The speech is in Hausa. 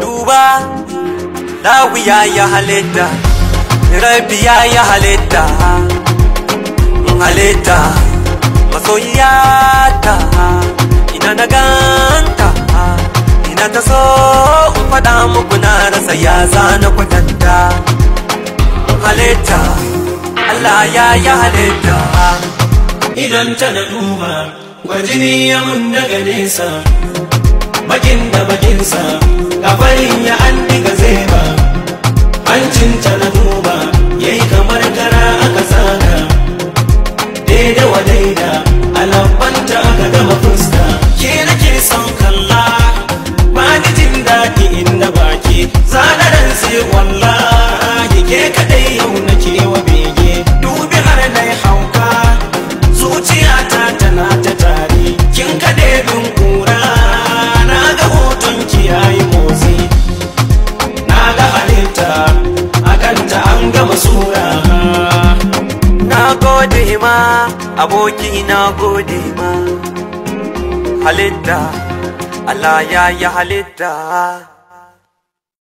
duba Dawu ya yi halitta Rabi ya yi halitta Halitta Masoyiyata Ina na ganta Ina ta so in muku na rasa ya zana kwatanta. Halitta Allah ya yi halitta. Idan ta na duba gwajini ya mun daga nesa. Bakin da bakinsa kafarin ya an diga zeba. Hancinta na duba yayi kamar kara aka saka. Daida wa daida alabbanta aka gama fuska. Ke nake son kalla ba ni jin daɗi inda baki. Zanaran sai wallahi ke kadai gama sura Na gode ma aboki na gode ma. Halitta Allah ya yi halitta.